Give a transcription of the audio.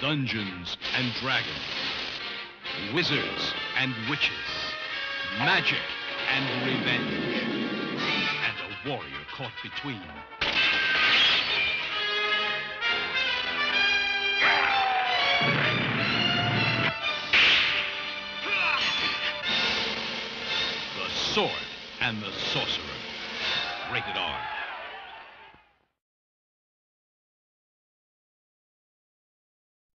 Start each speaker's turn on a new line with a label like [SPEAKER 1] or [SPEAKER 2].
[SPEAKER 1] Dungeons and Dragons. Wizards and witches. Magic and revenge. And a warrior caught between. The Sword and the Sorcerer. Rated R.